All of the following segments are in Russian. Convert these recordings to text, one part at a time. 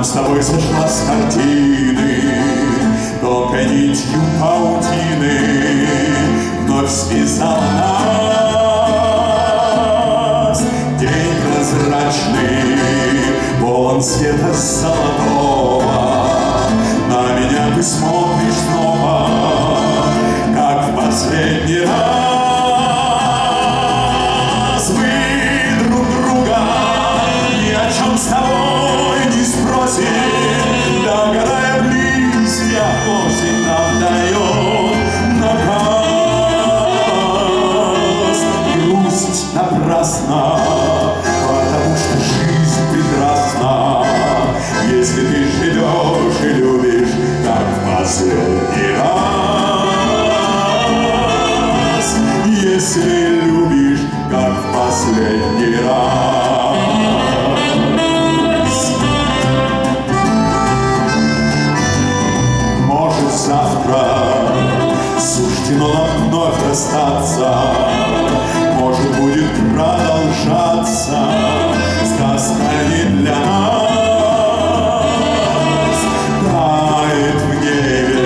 Нам с тобой сошла с картины Только нитью паутины Вновь связал нас. День прозрачный Полон света золотого. На меня ты смотришь Суждено нам вновь расстаться, Может, будет продолжаться Сказка не для нас. Тает в небе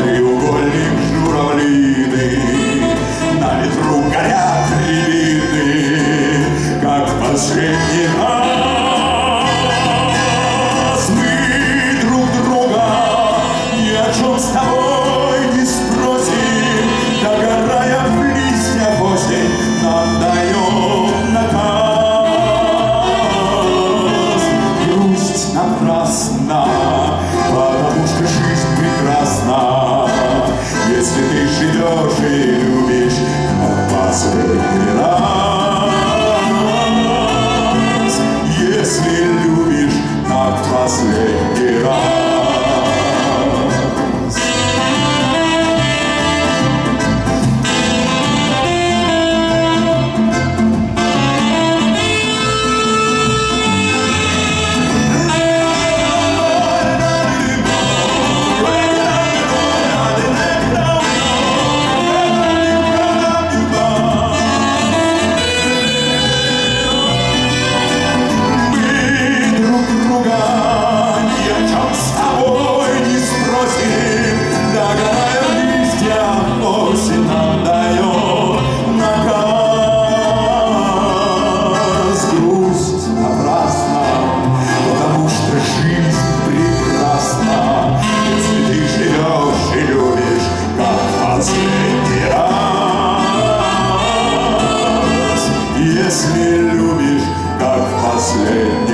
треугольник журавлины, На ветру горят рябины, Как волшебник. Fascinating. если любишь, как в последний.